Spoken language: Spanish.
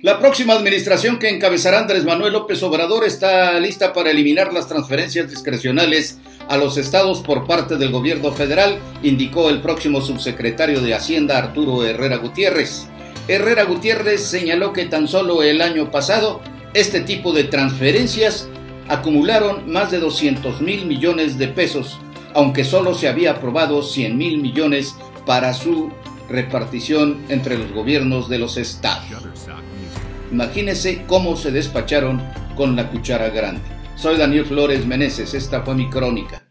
La próxima administración que encabezará Andrés Manuel López Obrador está lista para eliminar las transferencias discrecionales a los estados por parte del gobierno federal, indicó el próximo subsecretario de Hacienda Arturo Herrera Gutiérrez. Herrera Gutiérrez señaló que tan solo el año pasado este tipo de transferencias acumularon más de 200 mil millones de pesos, aunque solo se había aprobado 100 mil millones para su repartición entre los gobiernos de los estados. Imagínense cómo se despacharon con la cuchara grande. Soy Daniel Flores Meneses, esta fue mi crónica.